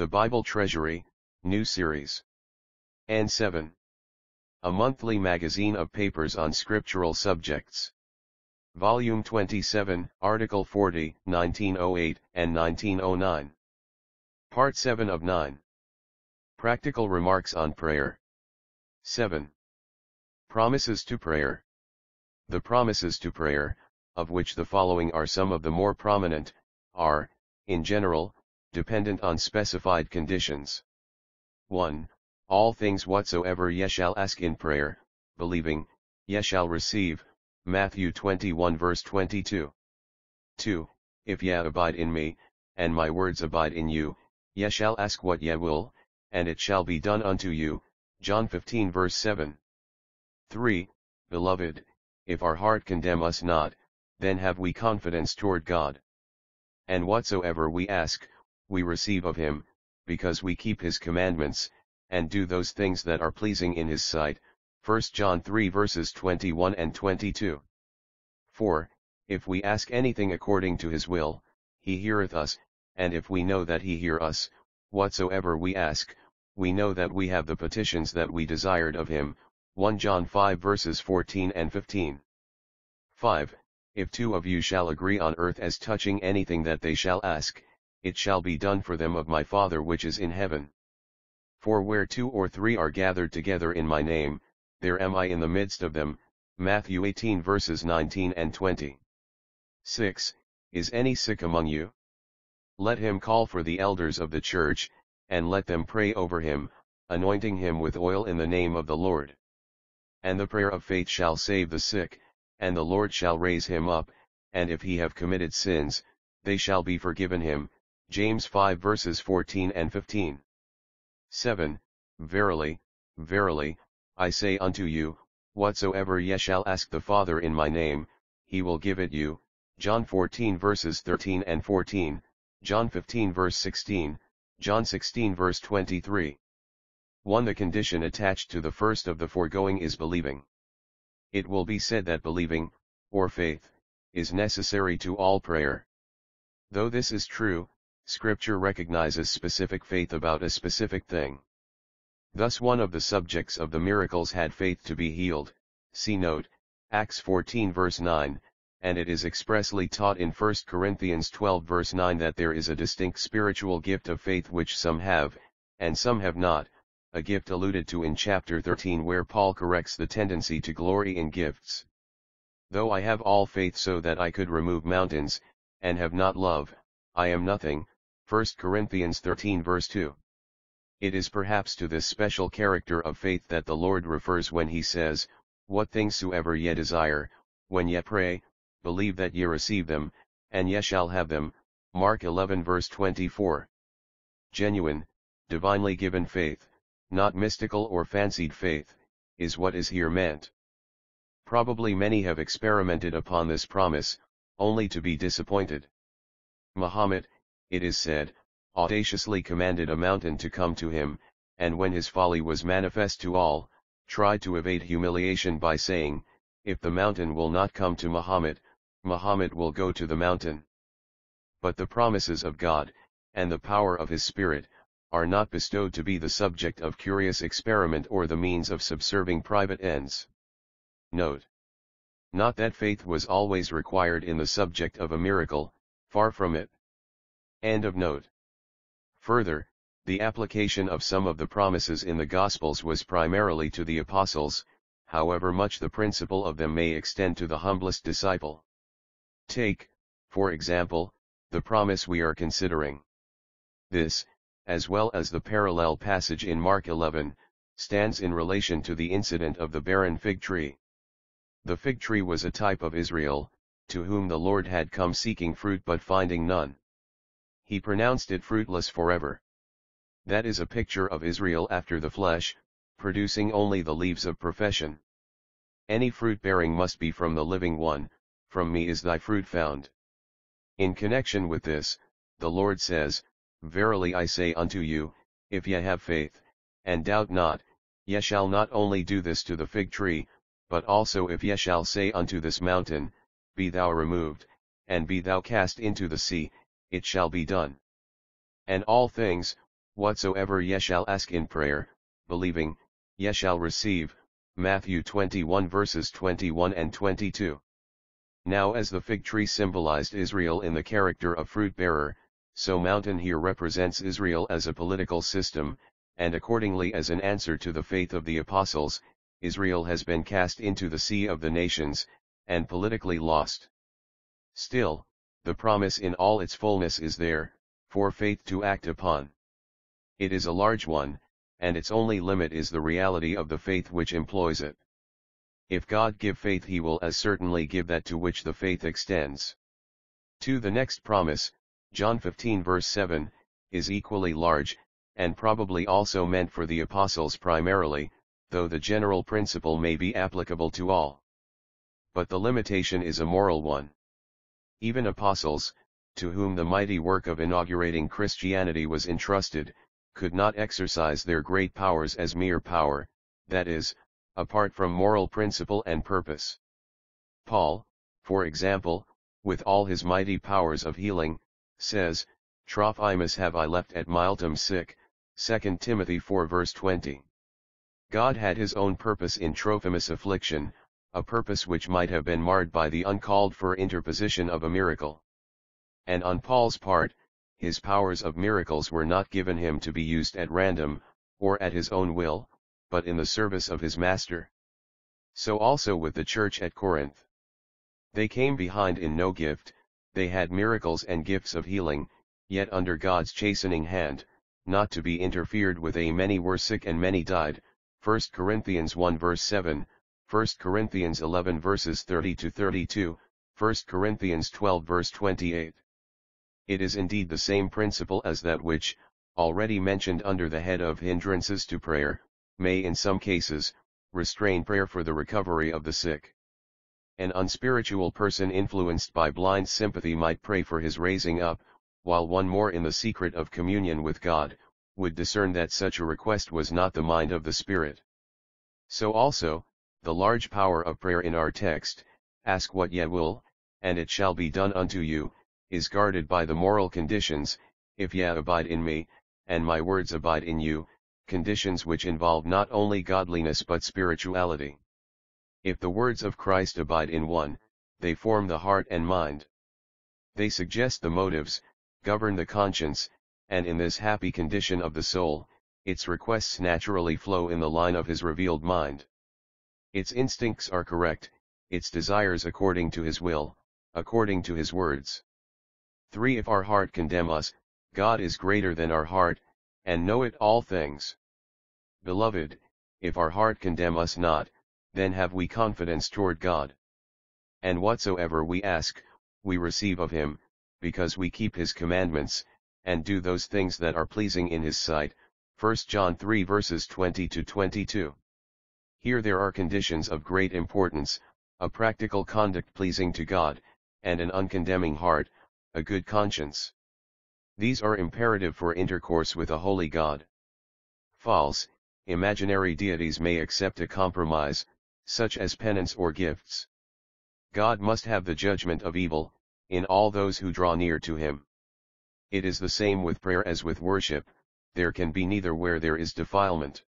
The Bible Treasury, New Series. N7. A monthly magazine of papers on scriptural subjects. Volume 27, Article 40, 1908 and 1909. Part 7 of 9. Practical Remarks on Prayer. 7. Promises to Prayer. The promises to prayer, of which the following are some of the more prominent, are, in general, dependent on specified conditions. 1. All things whatsoever ye shall ask in prayer, believing, ye shall receive, Matthew 21 verse 22. 2. If ye abide in me, and my words abide in you, ye shall ask what ye will, and it shall be done unto you, John 15 verse 7. 3. Beloved, if our heart condemn us not, then have we confidence toward God. And whatsoever we ask, we receive of him, because we keep his commandments, and do those things that are pleasing in his sight. 1 John 3 verses 21 and 22. 4. If we ask anything according to his will, he heareth us, and if we know that he hear us, whatsoever we ask, we know that we have the petitions that we desired of him. 1 John 5 verses 14 and 15. 5. If two of you shall agree on earth as touching anything that they shall ask, it shall be done for them of my Father which is in heaven. For where two or three are gathered together in my name, there am I in the midst of them. Matthew 18 verses 19 and 20. 6. Is any sick among you? Let him call for the elders of the church, and let them pray over him, anointing him with oil in the name of the Lord. And the prayer of faith shall save the sick, and the Lord shall raise him up, and if he have committed sins, they shall be forgiven him. James 5 verses 14 and 15. 7. Verily, verily, I say unto you, whatsoever ye shall ask the Father in my name, he will give it you. John 14 verses 13 and 14, John 15 verse 16, John 16 verse 23. 1. The condition attached to the first of the foregoing is believing. It will be said that believing, or faith, is necessary to all prayer. Though this is true, Scripture recognizes specific faith about a specific thing. Thus one of the subjects of the miracles had faith to be healed, see note, Acts 14 verse 9, and it is expressly taught in 1 Corinthians 12 verse 9 that there is a distinct spiritual gift of faith which some have, and some have not, a gift alluded to in chapter 13 where Paul corrects the tendency to glory in gifts. Though I have all faith so that I could remove mountains, and have not love, I am nothing, 1 Corinthians 13 verse 2. It is perhaps to this special character of faith that the Lord refers when he says, What things soever ye desire, when ye pray, believe that ye receive them, and ye shall have them, Mark 11 verse 24. Genuine, divinely given faith, not mystical or fancied faith, is what is here meant. Probably many have experimented upon this promise, only to be disappointed. Muhammad, it is said, audaciously commanded a mountain to come to him, and when his folly was manifest to all, tried to evade humiliation by saying, if the mountain will not come to Muhammad, Muhammad will go to the mountain. But the promises of God, and the power of his Spirit, are not bestowed to be the subject of curious experiment or the means of subserving private ends. Note. Not that faith was always required in the subject of a miracle, far from it. End of note. Further, the application of some of the promises in the Gospels was primarily to the apostles, however much the principle of them may extend to the humblest disciple. Take, for example, the promise we are considering. This, as well as the parallel passage in Mark 11, stands in relation to the incident of the barren fig tree. The fig tree was a type of Israel, to whom the Lord had come seeking fruit but finding none he pronounced it fruitless forever. That is a picture of Israel after the flesh, producing only the leaves of profession. Any fruit bearing must be from the living one, from me is thy fruit found. In connection with this, the Lord says, Verily I say unto you, if ye have faith, and doubt not, ye shall not only do this to the fig tree, but also if ye shall say unto this mountain, Be thou removed, and be thou cast into the sea, it shall be done. And all things, Whatsoever ye shall ask in prayer, believing, ye shall receive, Matthew 21 verses 21 and 22. Now as the fig tree symbolized Israel in the character of fruit bearer, so mountain here represents Israel as a political system, and accordingly as an answer to the faith of the apostles, Israel has been cast into the sea of the nations, and politically lost. Still, the promise in all its fullness is there, for faith to act upon. It is a large one, and its only limit is the reality of the faith which employs it. If God give faith he will as certainly give that to which the faith extends. To the next promise, John 15 verse 7, is equally large, and probably also meant for the apostles primarily, though the general principle may be applicable to all. But the limitation is a moral one. Even apostles, to whom the mighty work of inaugurating Christianity was entrusted, could not exercise their great powers as mere power, that is, apart from moral principle and purpose. Paul, for example, with all his mighty powers of healing, says, Trophimus have I left at Miletum sick, 2 Timothy 4 verse 20. God had his own purpose in Trophimus' affliction, a purpose which might have been marred by the uncalled for interposition of a miracle. And on Paul's part, his powers of miracles were not given him to be used at random, or at his own will, but in the service of his master. So also with the church at Corinth. They came behind in no gift, they had miracles and gifts of healing, yet under God's chastening hand, not to be interfered with a many were sick and many died, 1 Corinthians 1 verse 7, 1 Corinthians 11 verses 30 to 32, 1 Corinthians 12 verse 28. It is indeed the same principle as that which, already mentioned under the head of hindrances to prayer, may in some cases, restrain prayer for the recovery of the sick. An unspiritual person influenced by blind sympathy might pray for his raising up, while one more in the secret of communion with God, would discern that such a request was not the mind of the Spirit. So also, the large power of prayer in our text, ask what ye will, and it shall be done unto you, is guarded by the moral conditions, if ye abide in me, and my words abide in you, conditions which involve not only godliness but spirituality. If the words of Christ abide in one, they form the heart and mind. They suggest the motives, govern the conscience, and in this happy condition of the soul, its requests naturally flow in the line of his revealed mind. Its instincts are correct, its desires according to his will, according to his words. 3. If our heart condemn us, God is greater than our heart, and knoweth all things. Beloved, if our heart condemn us not, then have we confidence toward God. And whatsoever we ask, we receive of him, because we keep his commandments, and do those things that are pleasing in his sight. 1 John 3 verses 20 to 22. Here there are conditions of great importance, a practical conduct pleasing to God, and an uncondemning heart, a good conscience. These are imperative for intercourse with a holy God. False, imaginary deities may accept a compromise, such as penance or gifts. God must have the judgment of evil, in all those who draw near to him. It is the same with prayer as with worship, there can be neither where there is defilement.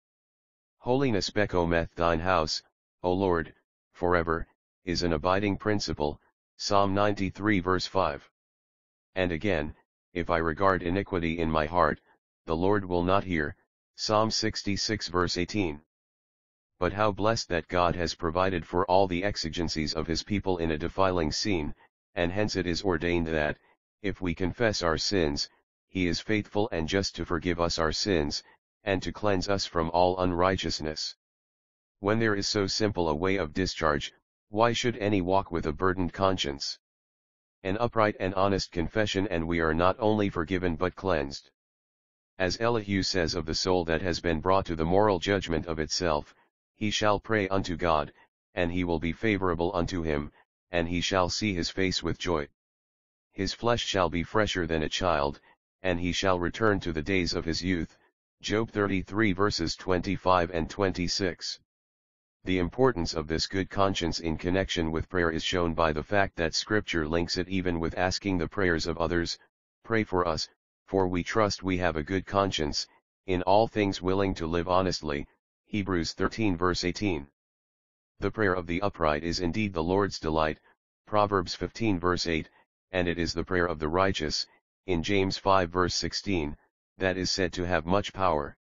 Holiness becometh thine house, O Lord, forever, is an abiding principle, Psalm 93 verse 5. And again, if I regard iniquity in my heart, the Lord will not hear, Psalm 66 verse 18. But how blessed that God has provided for all the exigencies of his people in a defiling scene, and hence it is ordained that, if we confess our sins, he is faithful and just to forgive us our sins, and to cleanse us from all unrighteousness. When there is so simple a way of discharge, why should any walk with a burdened conscience? an upright and honest confession and we are not only forgiven but cleansed. As Elihu says of the soul that has been brought to the moral judgment of itself, he shall pray unto God, and he will be favorable unto him, and he shall see his face with joy. His flesh shall be fresher than a child, and he shall return to the days of his youth. Job 33 verses 25 and 26. The importance of this good conscience in connection with prayer is shown by the fact that scripture links it even with asking the prayers of others, pray for us, for we trust we have a good conscience, in all things willing to live honestly, Hebrews 13 verse 18. The prayer of the upright is indeed the Lord's delight, Proverbs 15 verse 8, and it is the prayer of the righteous, in James 5 verse 16, that is said to have much power.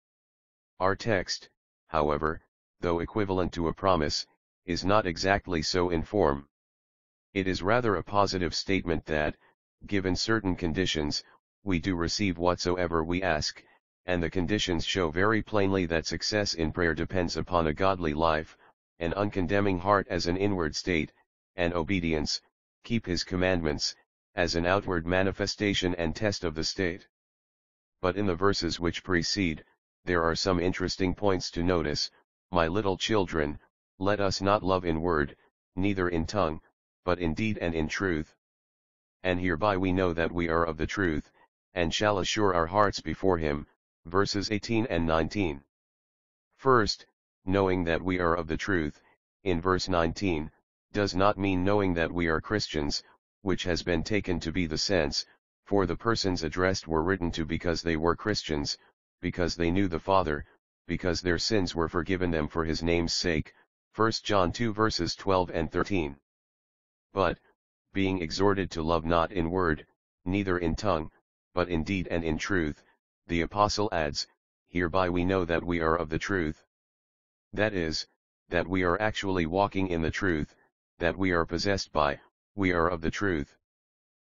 Our text, however, though equivalent to a promise, is not exactly so in form. It is rather a positive statement that, given certain conditions, we do receive whatsoever we ask, and the conditions show very plainly that success in prayer depends upon a godly life, an uncondemning heart as an inward state, and obedience, keep his commandments, as an outward manifestation and test of the state. But in the verses which precede, there are some interesting points to notice, my little children, let us not love in word, neither in tongue, but in deed and in truth. And hereby we know that we are of the truth, and shall assure our hearts before him, verses 18 and 19. First, knowing that we are of the truth, in verse 19, does not mean knowing that we are Christians, which has been taken to be the sense, for the persons addressed were written to because they were Christians, because they knew the Father, because their sins were forgiven them for his name's sake, 1 John 2 verses 12 and 13. But, being exhorted to love not in word, neither in tongue, but in deed and in truth, the apostle adds, hereby we know that we are of the truth. That is, that we are actually walking in the truth, that we are possessed by, we are of the truth.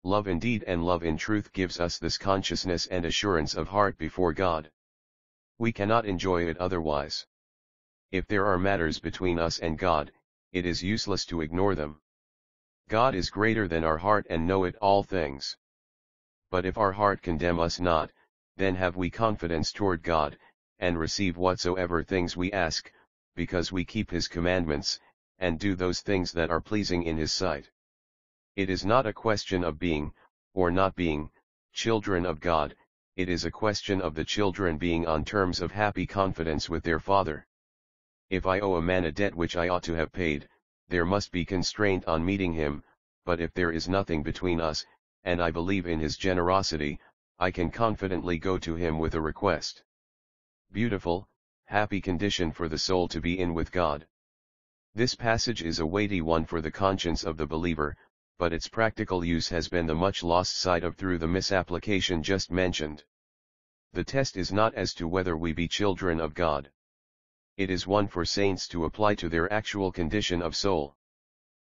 Love indeed and love in truth gives us this consciousness and assurance of heart before God. We cannot enjoy it otherwise. If there are matters between us and God, it is useless to ignore them. God is greater than our heart and knoweth all things. But if our heart condemn us not, then have we confidence toward God, and receive whatsoever things we ask, because we keep his commandments, and do those things that are pleasing in his sight. It is not a question of being, or not being, children of God, it is a question of the children being on terms of happy confidence with their father. If I owe a man a debt which I ought to have paid, there must be constraint on meeting him, but if there is nothing between us, and I believe in his generosity, I can confidently go to him with a request. Beautiful, happy condition for the soul to be in with God. This passage is a weighty one for the conscience of the believer, but its practical use has been the much lost sight of through the misapplication just mentioned. The test is not as to whether we be children of God. It is one for saints to apply to their actual condition of soul.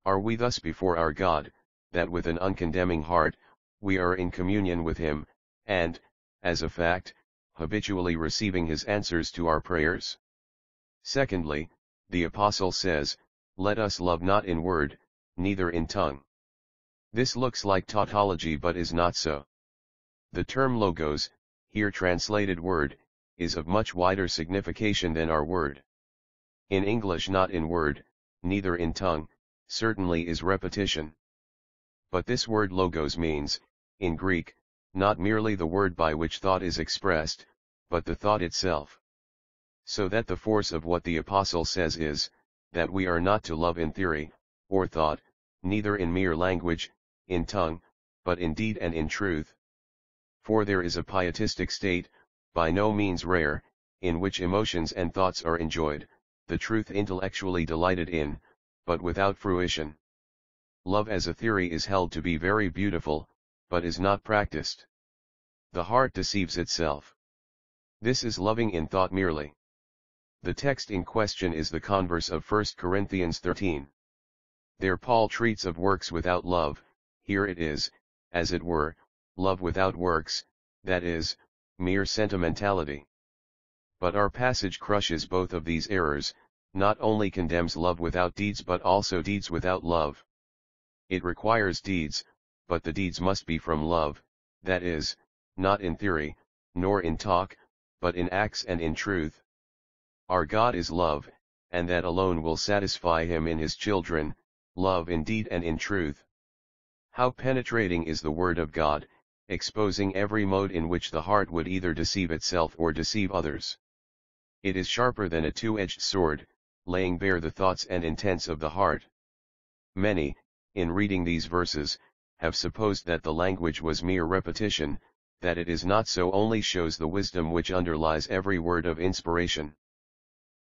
Are we thus before our God, that with an uncondemning heart, we are in communion with Him, and, as a fact, habitually receiving His answers to our prayers? Secondly, the Apostle says, Let us love not in word, neither in tongue. This looks like tautology but is not so. The term logos, here translated word, is of much wider signification than our word. In English not in word, neither in tongue, certainly is repetition. But this word logos means, in Greek, not merely the word by which thought is expressed, but the thought itself. So that the force of what the apostle says is, that we are not to love in theory, or thought, neither in mere language, in tongue, but in deed and in truth for there is a pietistic state, by no means rare, in which emotions and thoughts are enjoyed, the truth intellectually delighted in, but without fruition. Love as a theory is held to be very beautiful, but is not practiced. The heart deceives itself. This is loving in thought merely. The text in question is the converse of 1 Corinthians 13. There Paul treats of works without love, here it is, as it were, love without works, that is, mere sentimentality. But our passage crushes both of these errors, not only condemns love without deeds but also deeds without love. It requires deeds, but the deeds must be from love, that is, not in theory, nor in talk, but in acts and in truth. Our God is love, and that alone will satisfy him in his children, love in deed and in truth. How penetrating is the word of God, exposing every mode in which the heart would either deceive itself or deceive others. It is sharper than a two-edged sword, laying bare the thoughts and intents of the heart. Many, in reading these verses, have supposed that the language was mere repetition, that it is not so only shows the wisdom which underlies every word of inspiration.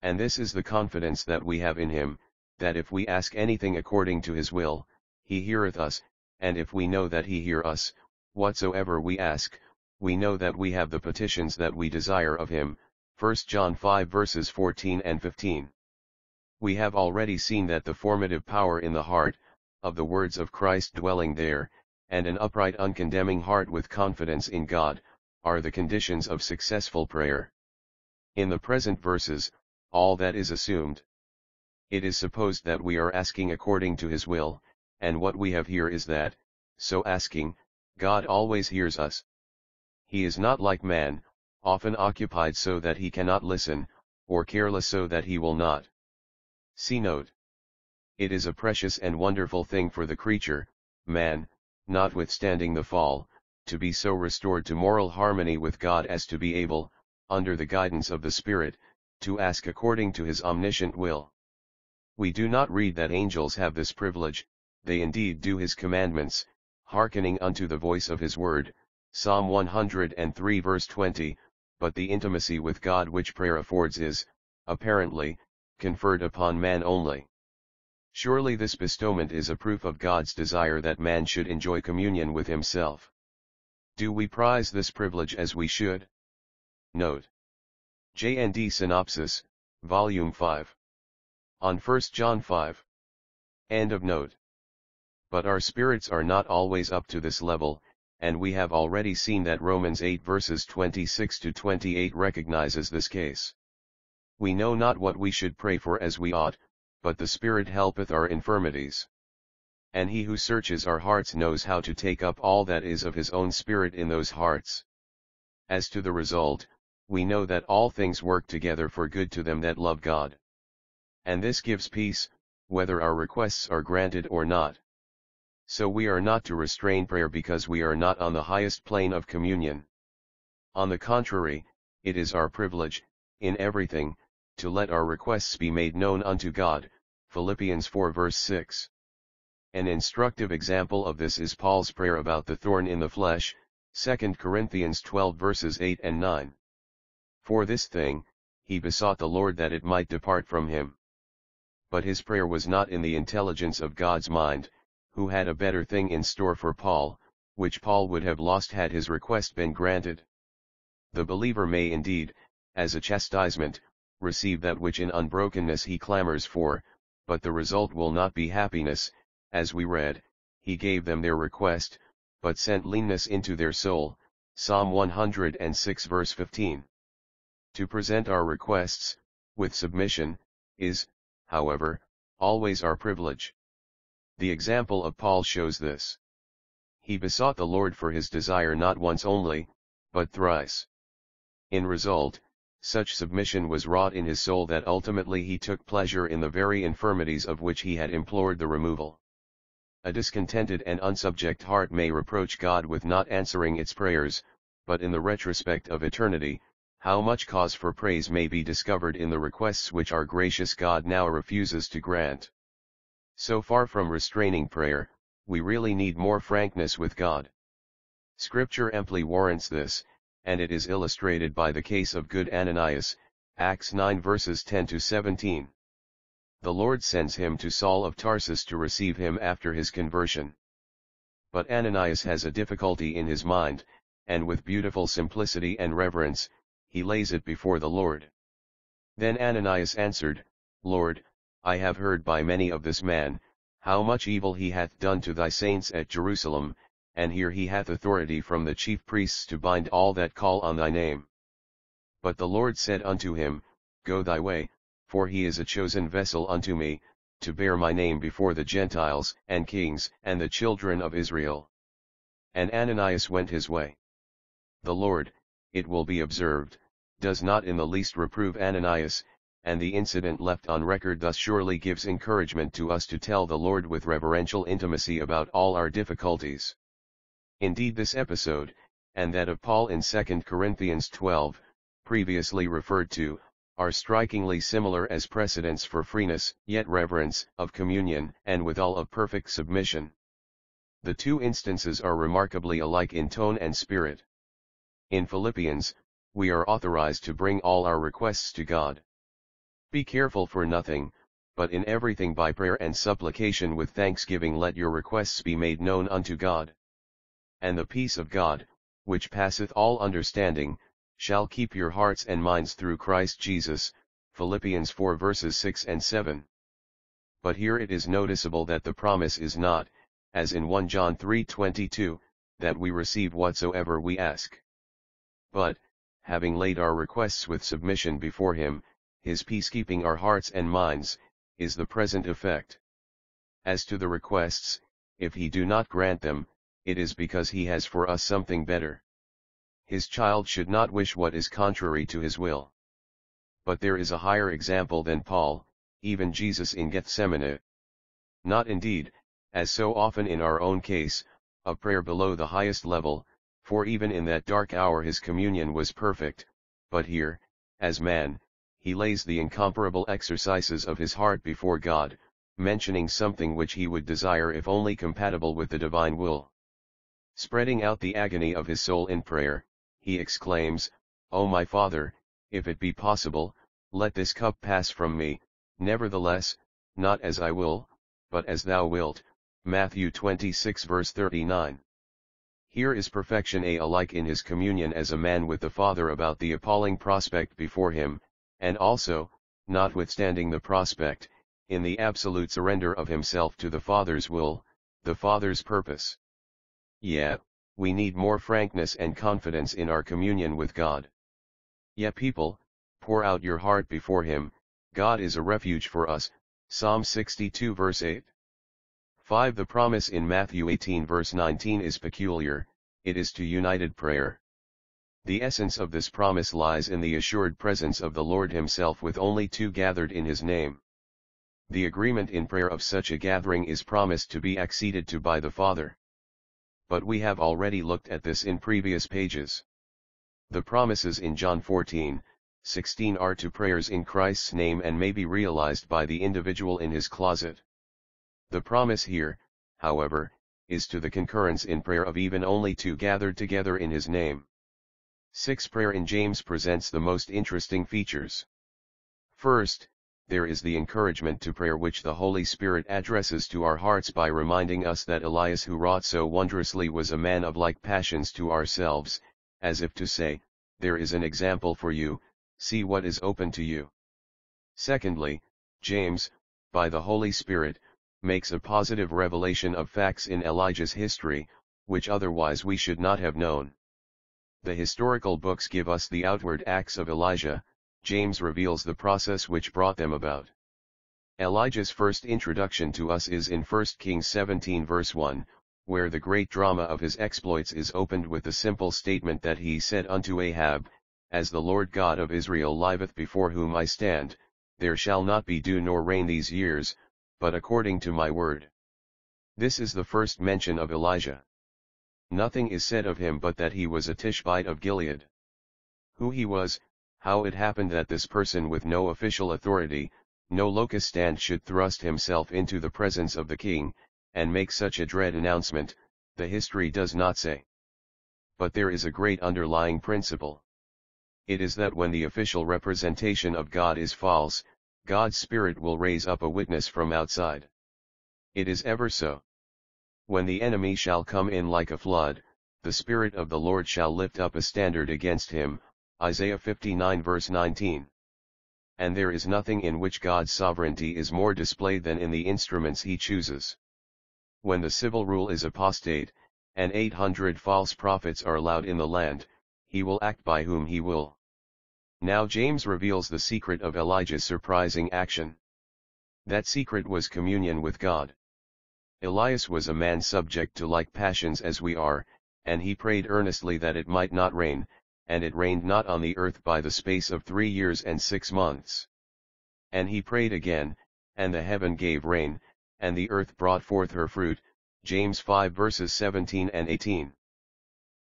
And this is the confidence that we have in him, that if we ask anything according to his will, he heareth us, and if we know that he hear us, whatsoever we ask, we know that we have the petitions that we desire of him, 1 John 5 verses 14 and 15. We have already seen that the formative power in the heart, of the words of Christ dwelling there, and an upright uncondemning heart with confidence in God, are the conditions of successful prayer. In the present verses, all that is assumed. It is supposed that we are asking according to his will, and what we have here is that, so asking, God always hears us. He is not like man, often occupied so that he cannot listen, or careless so that he will not. See note. It is a precious and wonderful thing for the creature, man, notwithstanding the fall, to be so restored to moral harmony with God as to be able, under the guidance of the Spirit, to ask according to his omniscient will. We do not read that angels have this privilege, they indeed do his commandments, hearkening unto the voice of his word, Psalm 103 verse 20, but the intimacy with God which prayer affords is, apparently, conferred upon man only. Surely this bestowment is a proof of God's desire that man should enjoy communion with himself. Do we prize this privilege as we should? Note. JND Synopsis, Volume 5. On 1 John 5. End of note. But our spirits are not always up to this level, and we have already seen that Romans 8 verses 26 to 28 recognizes this case. We know not what we should pray for as we ought, but the Spirit helpeth our infirmities. And he who searches our hearts knows how to take up all that is of his own Spirit in those hearts. As to the result, we know that all things work together for good to them that love God. And this gives peace, whether our requests are granted or not. So we are not to restrain prayer because we are not on the highest plane of communion. On the contrary, it is our privilege, in everything, to let our requests be made known unto God, Philippians 4 verse 6. An instructive example of this is Paul's prayer about the thorn in the flesh, 2 Corinthians 12 verses 8 and 9. For this thing, he besought the Lord that it might depart from him. But his prayer was not in the intelligence of God's mind, who had a better thing in store for Paul, which Paul would have lost had his request been granted. The believer may indeed, as a chastisement, receive that which in unbrokenness he clamors for, but the result will not be happiness, as we read, he gave them their request, but sent leanness into their soul, Psalm 106 verse 15. To present our requests, with submission, is, however, always our privilege. The example of Paul shows this. He besought the Lord for his desire not once only, but thrice. In result, such submission was wrought in his soul that ultimately he took pleasure in the very infirmities of which he had implored the removal. A discontented and unsubject heart may reproach God with not answering its prayers, but in the retrospect of eternity, how much cause for praise may be discovered in the requests which our gracious God now refuses to grant. So far from restraining prayer, we really need more frankness with God. Scripture amply warrants this, and it is illustrated by the case of good Ananias, Acts 9 verses 10 to 17. The Lord sends him to Saul of Tarsus to receive him after his conversion. But Ananias has a difficulty in his mind, and with beautiful simplicity and reverence, he lays it before the Lord. Then Ananias answered, Lord, I have heard by many of this man, how much evil he hath done to thy saints at Jerusalem, and here he hath authority from the chief priests to bind all that call on thy name. But the Lord said unto him, Go thy way, for he is a chosen vessel unto me, to bear my name before the Gentiles and kings and the children of Israel. And Ananias went his way. The Lord, it will be observed, does not in the least reprove Ananias, and the incident left on record thus surely gives encouragement to us to tell the Lord with reverential intimacy about all our difficulties. Indeed this episode, and that of Paul in 2 Corinthians 12, previously referred to, are strikingly similar as precedents for freeness, yet reverence, of communion, and withal of perfect submission. The two instances are remarkably alike in tone and spirit. In Philippians, we are authorized to bring all our requests to God. Be careful for nothing, but in everything by prayer and supplication with thanksgiving let your requests be made known unto God. And the peace of God, which passeth all understanding, shall keep your hearts and minds through Christ Jesus, Philippians 4 verses 6 and 7. But here it is noticeable that the promise is not, as in 1 John 3:22, that we receive whatsoever we ask. But, having laid our requests with submission before him, his peace keeping our hearts and minds, is the present effect. As to the requests, if he do not grant them, it is because he has for us something better. His child should not wish what is contrary to his will. But there is a higher example than Paul, even Jesus in Gethsemane. Not indeed, as so often in our own case, a prayer below the highest level, for even in that dark hour his communion was perfect, but here, as man, he lays the incomparable exercises of his heart before God, mentioning something which he would desire if only compatible with the divine will. Spreading out the agony of his soul in prayer, he exclaims, O my Father, if it be possible, let this cup pass from me, nevertheless, not as I will, but as thou wilt, Matthew 26 verse 39. Here is perfection a alike in his communion as a man with the Father about the appalling prospect before him, and also, notwithstanding the prospect, in the absolute surrender of himself to the Father's will, the Father's purpose. Yet, we need more frankness and confidence in our communion with God. Yet people, pour out your heart before him, God is a refuge for us, Psalm 62 verse 8. 5. The promise in Matthew 18 verse 19 is peculiar, it is to united prayer. The essence of this promise lies in the assured presence of the Lord himself with only two gathered in his name. The agreement in prayer of such a gathering is promised to be acceded to by the Father. But we have already looked at this in previous pages. The promises in John 14, 16 are to prayers in Christ's name and may be realized by the individual in his closet. The promise here, however, is to the concurrence in prayer of even only two gathered together in his name. 6. Prayer in James presents the most interesting features. First, there is the encouragement to prayer which the Holy Spirit addresses to our hearts by reminding us that Elias who wrought so wondrously was a man of like passions to ourselves, as if to say, there is an example for you, see what is open to you. Secondly, James, by the Holy Spirit, makes a positive revelation of facts in Elijah's history, which otherwise we should not have known. The historical books give us the outward acts of Elijah, James reveals the process which brought them about. Elijah's first introduction to us is in 1 Kings 17 verse 1, where the great drama of his exploits is opened with the simple statement that he said unto Ahab, As the Lord God of Israel liveth before whom I stand, there shall not be dew nor rain these years, but according to my word. This is the first mention of Elijah. Nothing is said of him but that he was a Tishbite of Gilead. Who he was, how it happened that this person with no official authority, no locus standi should thrust himself into the presence of the king, and make such a dread announcement, the history does not say. But there is a great underlying principle. It is that when the official representation of God is false, God's Spirit will raise up a witness from outside. It is ever so. When the enemy shall come in like a flood, the Spirit of the Lord shall lift up a standard against him, Isaiah 59 verse 19. And there is nothing in which God's sovereignty is more displayed than in the instruments he chooses. When the civil rule is apostate, and 800 false prophets are allowed in the land, he will act by whom he will. Now James reveals the secret of Elijah's surprising action. That secret was communion with God. Elias was a man subject to like passions as we are, and he prayed earnestly that it might not rain, and it rained not on the earth by the space of three years and six months. And he prayed again, and the heaven gave rain, and the earth brought forth her fruit, James 5 verses 17 and 18.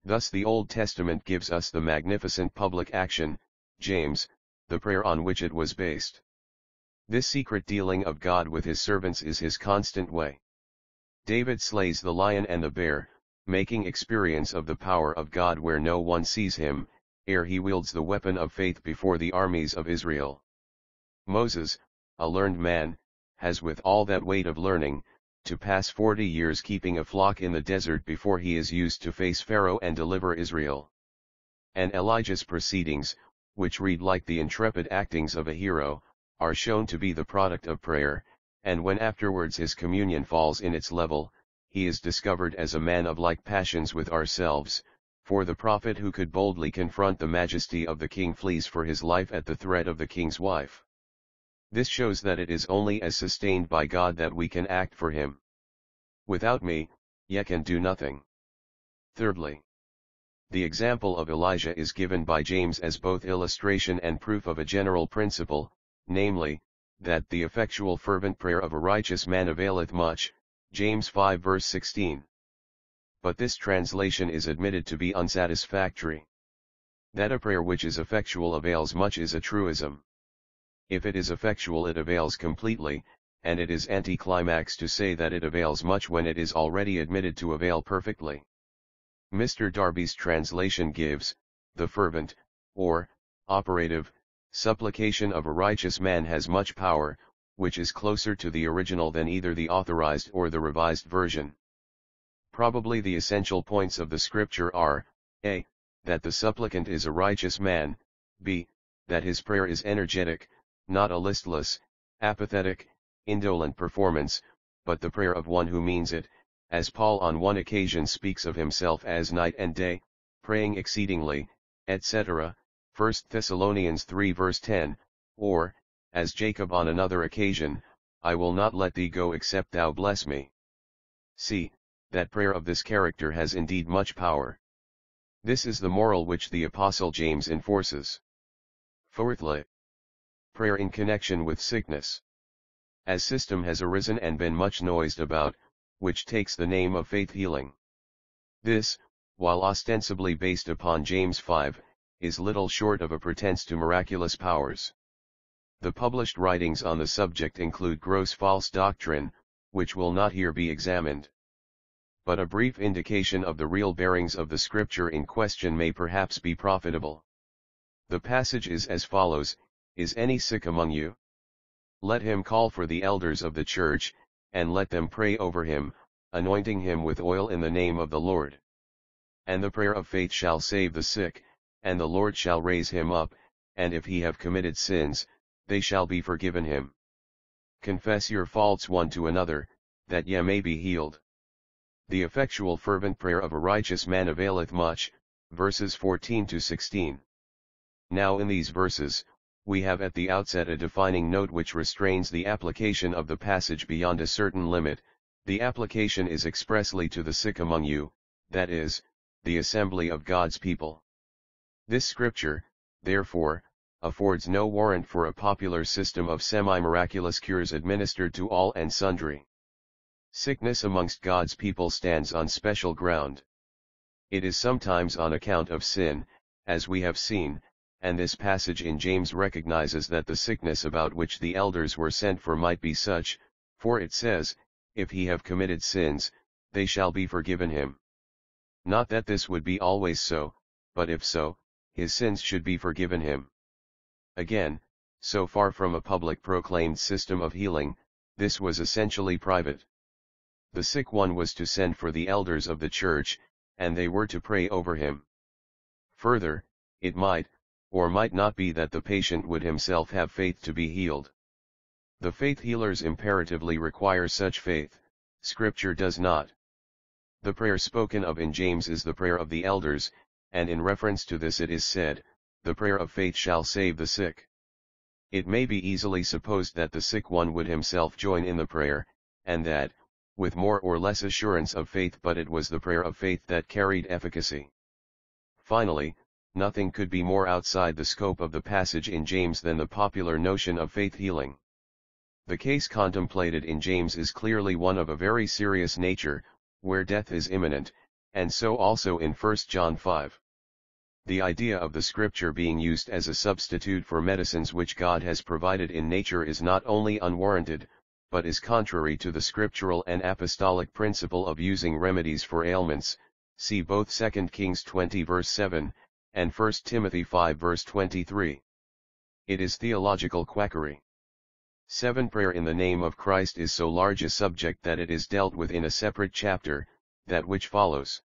Thus the Old Testament gives us the magnificent public action, James, the prayer on which it was based. This secret dealing of God with his servants is his constant way. David slays the lion and the bear, making experience of the power of God where no one sees him, ere he wields the weapon of faith before the armies of Israel. Moses, a learned man, has with all that weight of learning, to pass forty years keeping a flock in the desert before he is used to face Pharaoh and deliver Israel. And Elijah's proceedings, which read like the intrepid actings of a hero, are shown to be the product of prayer, and when afterwards his communion falls in its level, he is discovered as a man of like passions with ourselves, for the prophet who could boldly confront the majesty of the king flees for his life at the threat of the king's wife. This shows that it is only as sustained by God that we can act for him. Without me, ye can do nothing. Thirdly, the example of Elijah is given by James as both illustration and proof of a general principle, namely, that the effectual fervent prayer of a righteous man availeth much, James 5 verse 16. But this translation is admitted to be unsatisfactory. That a prayer which is effectual avails much is a truism. If it is effectual it avails completely, and it is anticlimax to say that it avails much when it is already admitted to avail perfectly. Mr. Darby's translation gives, the fervent, or, operative, supplication of a righteous man has much power, which is closer to the original than either the authorized or the revised version. Probably the essential points of the scripture are, a. That the supplicant is a righteous man, b. That his prayer is energetic, not a listless, apathetic, indolent performance, but the prayer of one who means it, as Paul on one occasion speaks of himself as night and day, praying exceedingly, etc., 1 Thessalonians 3 verse 10, or, as Jacob on another occasion, I will not let thee go except thou bless me. See, that prayer of this character has indeed much power. This is the moral which the Apostle James enforces. Fourthly, prayer in connection with sickness. As system has arisen and been much noised about, which takes the name of faith healing. This, while ostensibly based upon James 5, is little short of a pretense to miraculous powers. The published writings on the subject include gross false doctrine, which will not here be examined. But a brief indication of the real bearings of the scripture in question may perhaps be profitable. The passage is as follows, is any sick among you? Let him call for the elders of the church, and let them pray over him, anointing him with oil in the name of the Lord. And the prayer of faith shall save the sick, and the Lord shall raise him up, and if he have committed sins, they shall be forgiven him. Confess your faults one to another, that ye may be healed. The effectual fervent prayer of a righteous man availeth much, verses 14 to 16. Now in these verses, we have at the outset a defining note which restrains the application of the passage beyond a certain limit, the application is expressly to the sick among you, that is, the assembly of God's people. This scripture, therefore, affords no warrant for a popular system of semi-miraculous cures administered to all and sundry. Sickness amongst God's people stands on special ground. It is sometimes on account of sin, as we have seen, and this passage in James recognizes that the sickness about which the elders were sent for might be such, for it says, If he have committed sins, they shall be forgiven him. Not that this would be always so, but if so, his sins should be forgiven him. Again, so far from a public proclaimed system of healing, this was essentially private. The sick one was to send for the elders of the church, and they were to pray over him. Further, it might, or might not be that the patient would himself have faith to be healed. The faith healers imperatively require such faith, scripture does not. The prayer spoken of in James is the prayer of the elders, and in reference to this it is said, the prayer of faith shall save the sick. It may be easily supposed that the sick one would himself join in the prayer, and that, with more or less assurance of faith but it was the prayer of faith that carried efficacy. Finally, nothing could be more outside the scope of the passage in James than the popular notion of faith healing. The case contemplated in James is clearly one of a very serious nature, where death is imminent, and so also in 1 John 5. The idea of the scripture being used as a substitute for medicines which God has provided in nature is not only unwarranted, but is contrary to the scriptural and apostolic principle of using remedies for ailments, see both 2 Kings 20 verse 7, and 1 Timothy 5 verse 23. It is theological quackery. 7. Prayer in the name of Christ is so large a subject that it is dealt with in a separate chapter, that which follows.